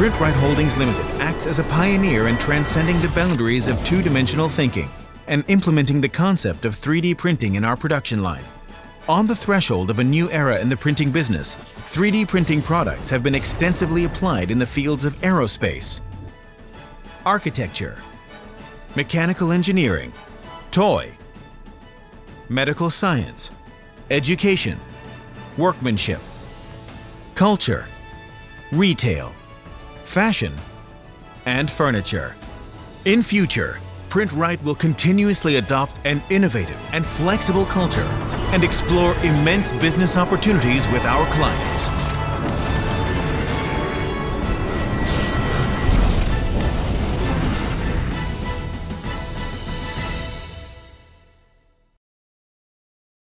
Print-Rite Holdings Limited acts as a pioneer in transcending the boundaries of two-dimensional thinking and implementing the concept of 3D printing in our production line. On the threshold of a new era in the printing business, 3D printing products have been extensively applied in the fields of aerospace, architecture, mechanical engineering, toy, medical science, education, workmanship, culture, retail, fashion, and furniture. In future, Print-Rite will continuously adopt an innovative and flexible culture and explore immense business opportunities with our clients.